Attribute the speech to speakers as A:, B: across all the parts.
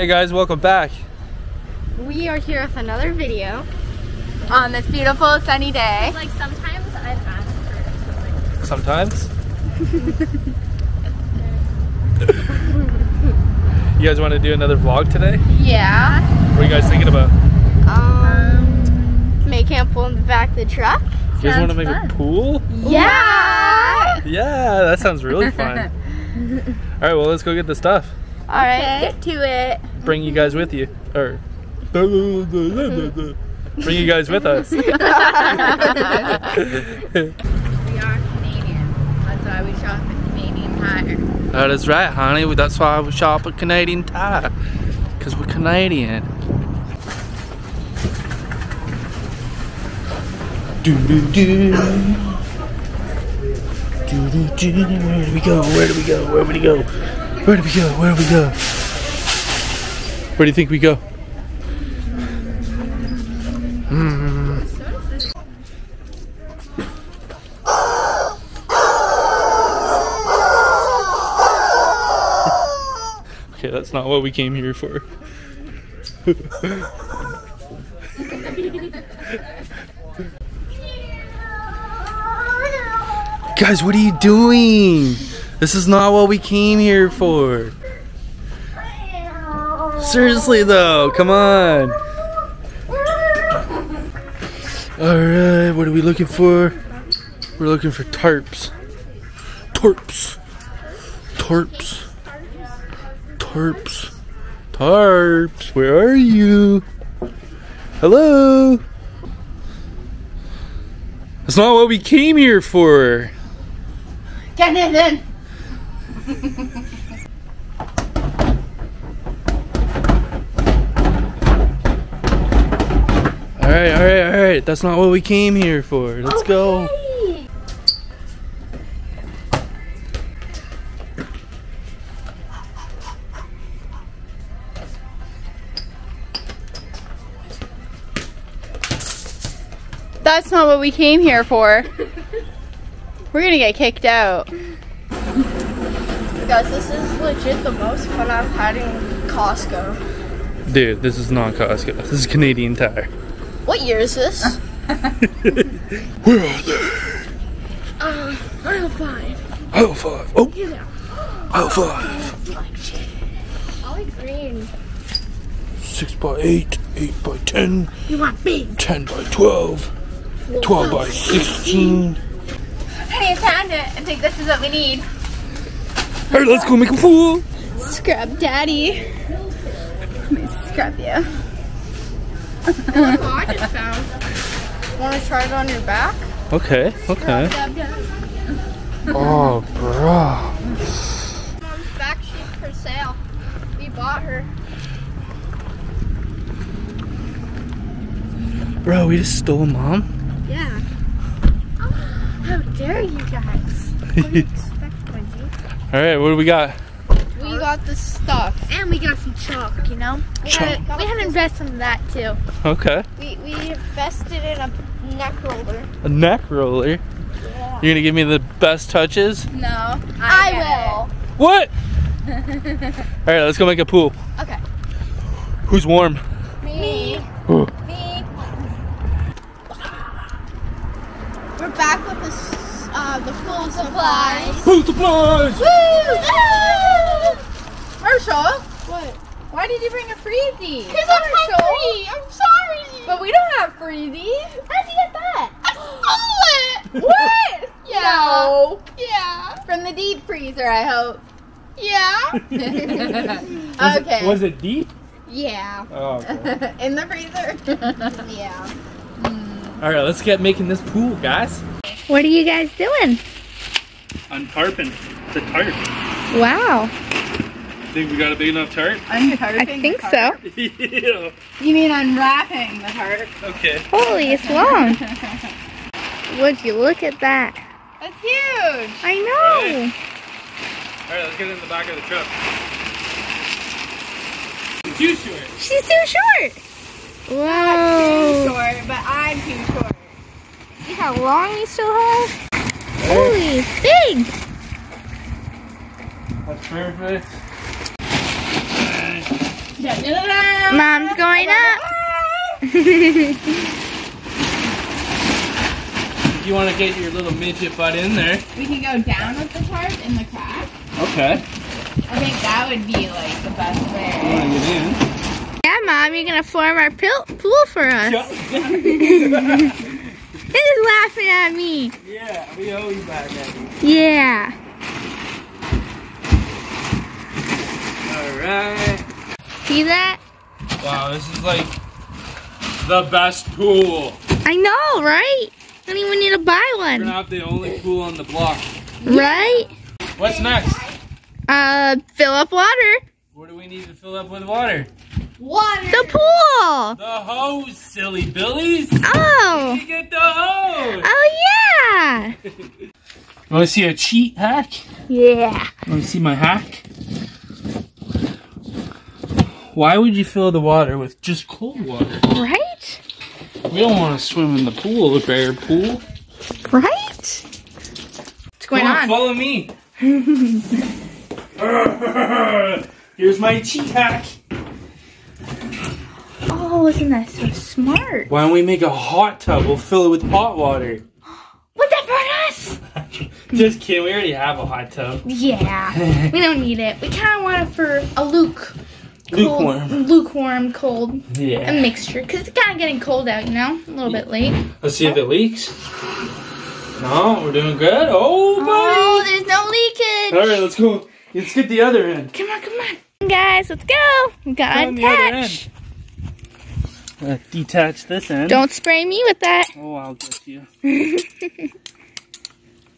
A: Hey guys, welcome back.
B: We are here with another video.
C: on this beautiful sunny day.
B: Like sometimes I've asked for
A: Sometimes. you guys want to do another vlog today?
C: Yeah.
A: What are you guys thinking about?
B: um make camp pull in the back of the truck.
A: You guys want to make
C: fun.
A: a pool?
B: Yeah.
A: Yeah, that sounds really fun. All right, well, let's go get the stuff.
B: All right, get to it.
A: Bring you guys with you, or bring you guys with us.
C: We are Canadian. That's why we shop at Canadian Tire.
A: That is right, honey. That's why we shop at Canadian Tire, cause we're Canadian. Do do do. Do do do. Where do we go? Where do we go? Where do we go? Where do we go? Where do we go? Where do you think we go? Hmm. Okay, that's not what we came here for. Guys, what are you doing? This is not what we came here for. Seriously though, come on. Alright, what are we looking for? We're looking for tarps. Tarps. Tarps. Tarps. Tarps. Where are you? Hello? That's not what we came here for.
C: Get in then.
A: Alright, alright, alright. That's not what we came here for. Let's go.
C: That's not what we came here for. We're gonna get kicked out.
B: Guys, this is legit the most fun I've had in Costco.
A: Dude, this is not Costco. This is Canadian Tire.
B: What year is this?
A: Where are they?
B: Uh, aisle five.
A: Aisle five. Oh,
B: You know.
A: aisle five.
B: I like green.
A: Six by eight, eight by ten,
B: You want big?
A: ten by twelve, twelve by sixteen.
C: Honey, I found it. I think this is what we need.
A: Alright, let's go make a pool.
B: Scrub daddy.
C: Let me scrub you.
B: Oh, I just found. Want to try it on your back?
A: Okay, okay.
B: Dab, dab.
A: Oh, bro.
B: Mom's back sheet for sale. We bought her.
A: Bro, we just stole mom.
B: Yeah. Oh, how dare you guys? What do you expect, Quincy?
A: Alright, what do we got?
B: We got the stuff. And we got some chalk, you know? We,
A: Chalk.
B: Had, we had to invest in that too.
A: Okay.
B: We, we invested in a neck roller.
A: A neck roller.
B: Yeah.
A: You're gonna give me the best touches?
C: No. I,
B: I
C: get
B: will.
A: What? Alright, let's go make a pool.
B: Okay.
A: Who's warm?
B: Me.
A: Ooh.
B: Me. We're back with the, s- the full supplies.
A: Pool supplies!
B: Woo! Ah!
C: Marshall,
B: What?
C: why did you bring a freezy?
B: Because I'm hungry. I'm sorry.
C: But we don't have freezies.
B: How'd you get that? I stole it.
C: What?
B: Yeah.
C: No.
B: Yeah.
C: From the deep freezer, I hope.
B: Yeah.
C: okay.
A: Was it deep?
B: yeah.
A: Oh, okay.
C: In the freezer?
B: Yeah. Hmm.
A: Alright, let's get making this pool, guys.
D: What are you guys doing?
A: I'm tarping the tarp.
D: Wow.
A: Think we got a big enough tarp?
C: Untarping
D: I think so.
A: yeah.
C: You mean unwrapping the tarp?
A: Okay.
D: Holy, it's long. Would you look at that?
C: That's huge.
D: I know.
A: Alright, let's get in the back of the truck. She's too short.
D: She's too short.
C: Too
D: Whoa.
C: short, but I'm too short.
D: See how long you still have? Holy, big.
A: That's perfect.
C: Yeah,
D: Mom's going up.
A: If you want to get your little midget butt in there.
C: We can go down with the tarp in the crack.
A: Okay.
C: I think that would be like the best
A: You
C: way.
A: want to get in?
D: yeah, Mom, you're gonna form our pil- pool for us.
A: Yeah.
D: He's laughing at me.
A: yeah, we owe you back, Eddie.
D: Yeah.
A: Alright.
D: See that?
A: Wow, this is like the best pool.
D: I know, right? I Don't even need to buy one.
A: We're not the only pool on the block.
D: right?
A: What's next?
D: Uh, fill up water.
A: What do we need to fill up with water?
C: Water.
D: The pool.
A: The hose, silly billies.
D: Oh.
A: You get the hose.
D: Oh yeah.
A: Want to see a cheat hack?
D: Yeah.
A: Want to see my hack? Why would you fill the water with just cold water?
D: Right?
A: We don't want to swim in the pool, the bear pool.
D: Right? What's going
A: Come
D: on?
A: Follow me. Here's my cheat hack.
D: Oh, isn't that so smart?
A: Why don't we make a hot tub? We'll fill it with hot water.
D: Would that burn us?
A: Just kidding. We already have a hot tub.
D: Yeah. we don't need it. We kind of want it for a luke.
A: Lukewarm.
D: Cold, lukewarm, cold, a
A: Yeah.
D: mixture. Because it's kind of getting cold out, you know? A little bit late.
A: Let's see if it leaks. No, we're doing good. Oh, oh buddy.
D: Oh, there's no leakage.
A: All right, let's go. Let's get the other end.
D: Come on, come on. Guys, let's go. We gotta
A: On the other
D: attach.
A: Uh, detach this end.
D: Don't spray me with that.
A: Oh, I'll get you.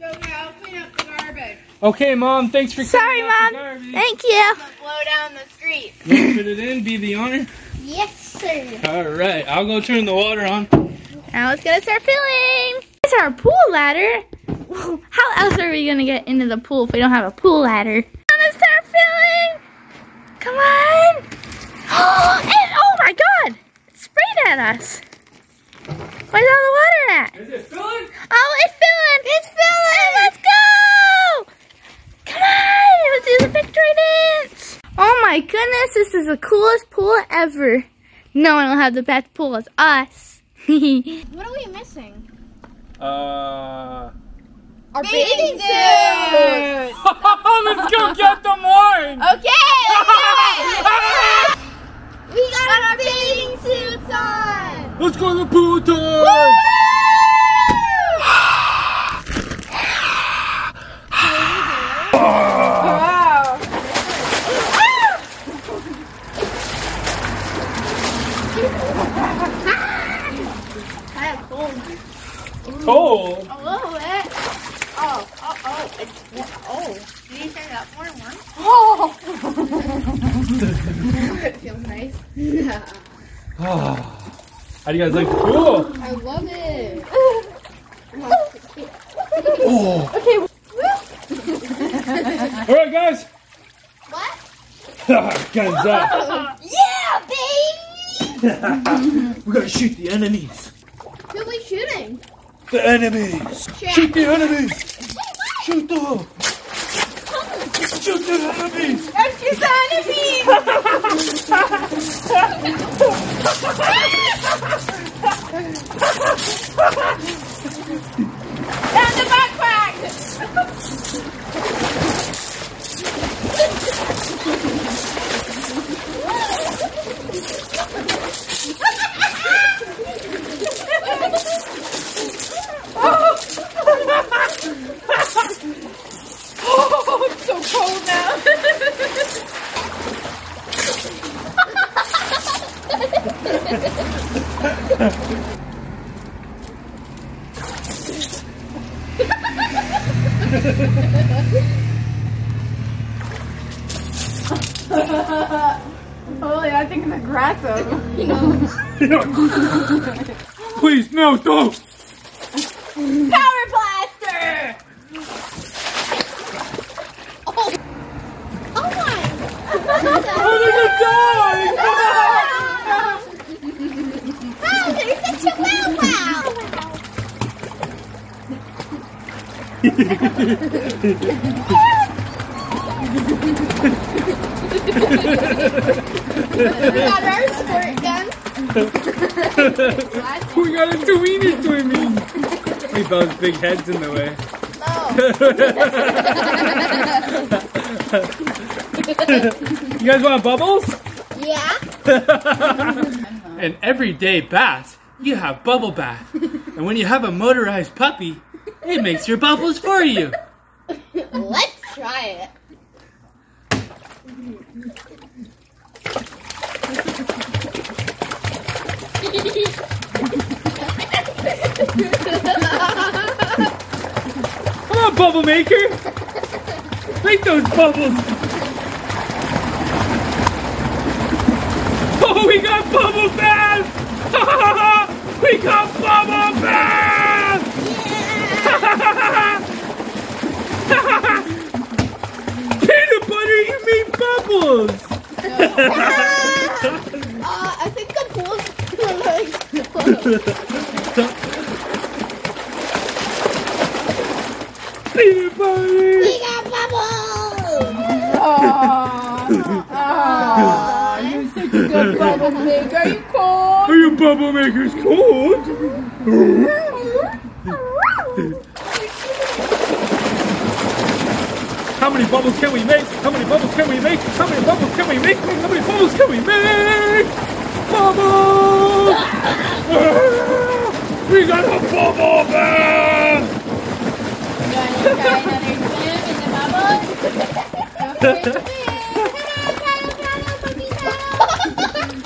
C: So yeah, I'll clean up the garbage.
A: Okay, Mom. Thanks for
D: Sorry,
A: cleaning up
D: Mom.
A: the garbage.
D: Thank you.
C: Blow down the street.
A: You wanna Put it in. Be the owner.
B: Yes, sir.
A: All right. I'll go turn the water on.
D: Now it's gonna start filling. It's our pool ladder. How else are we gonna get into the pool if we don't have a pool ladder? Gonna start filling. Come on. oh my god, it sprayed at us. Where's all the water at?
A: Is it filling?
D: Oh, it's filling. It's filling. let's go. Come on, let's do the victory dance. Oh my goodness, this is the coolest pool ever. No one will have the best pool as us.
B: What are we missing?
A: Uh.
B: Our
C: Bathing suit.
A: Let's go get the wine.
C: Okay.
B: We got our bathing suits on.
A: Let's go to the pool time.
C: wow.
B: I have cold.
A: Cold.
B: A little bit. Oh, oh, oh. It's, oh. Did you turn it up more and more?
C: Oh.
B: It feels nice.
A: Oh. How do you guys like the pool?
B: I love it.
A: Oh.
C: Okay.
A: All right, guys.
B: What?
A: Guns up.
B: Yeah, baby!
A: we gotta shoot the enemies.
B: Who are we shooting?
A: The enemies. Shoot the enemies. Shoot them. Shoot the enemies.
C: Don't shoot the Down the backpack. oh, it's so cold now. oh, yeah, I think it's aggressive.
A: Please, no, don't.
C: Power blaster!
B: Oh, oh my!
A: Oh, there's a dog.
B: Wow, there's such a wow wow!
C: We got ours.
A: We got a tweener swimming. Leave those big heads in the way. Oh. you guys want bubbles?
B: Yeah.
A: An everyday bath, you have bubble bath. And when you have a motorized puppy, it makes your bubbles for you.
B: Let's try it.
A: Come on, bubble maker. Make those bubbles. Oh, we got bubble bath. we got bubble bath. Peanut butter, you made bubbles.
B: pool's
A: Peanut butter.
B: We got bubbles!
C: You're such a good bubble maker. Are you cold?
A: Are your bubble makers cold? How many bubbles can we make? How many bubbles can we make? How many bubbles can we make? How many bubbles can we make? Bubbles! We got a bubble bath!
C: You want to try another swim in the bubble?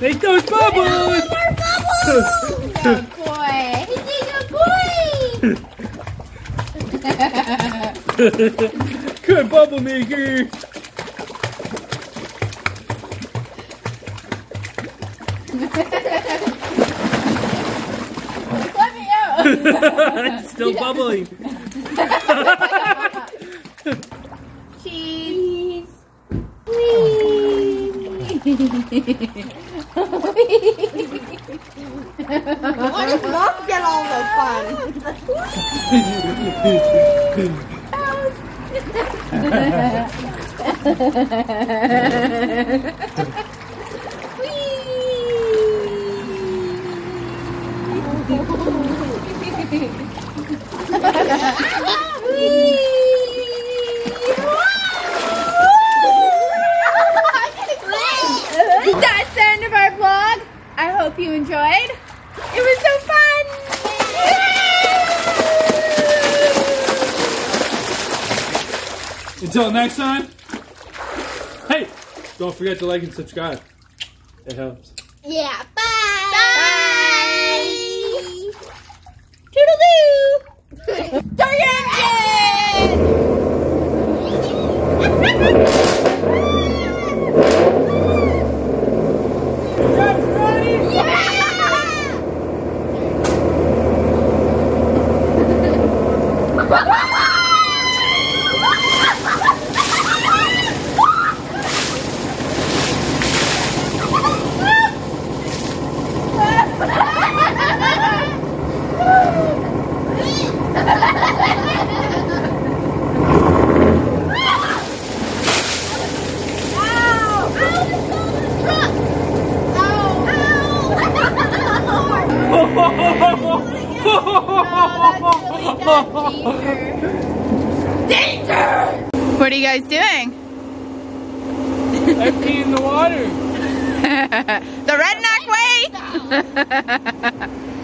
A: Make those bubbles!
C: Good boy.
A: Good bubble maker!
C: Let me out.
A: it's Still bubbling.
C: Cheese.
B: Why did mom get all the fun?
C: That's the end of our vlog. I hope you enjoyed. It was so fun.
A: Until next time. Hey, don't forget to like and subscribe. It helps.
B: Yeah,
C: What are you guys doing?
A: I pee in the water.
C: the redneck way?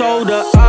E: brakes.